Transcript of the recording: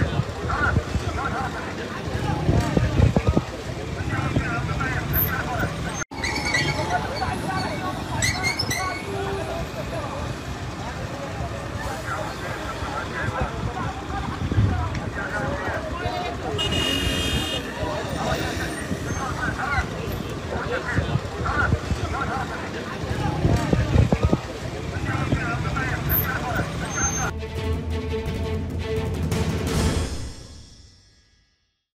Yeah.